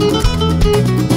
Música